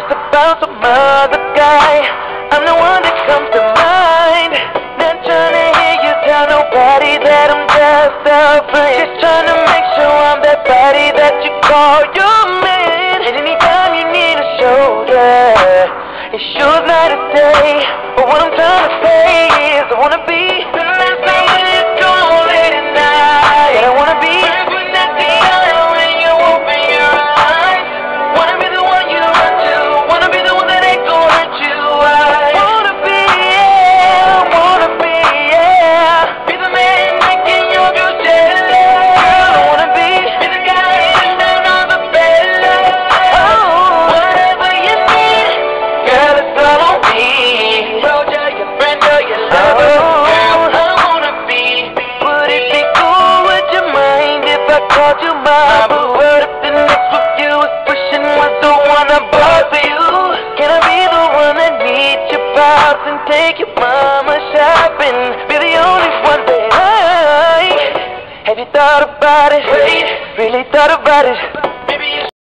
advice about some other guy. I'm the one that comes to mind. Not trying to hear you tell nobody that I'm just a friend. Just trying to make sure I'm that body that you call your man. And anytime you need a shoulder, it's yours night or day. Bought for you? Can I be the one that meets your pops and take your mama shopping? Be the only one that I. Have you thought about it? Really thought about it?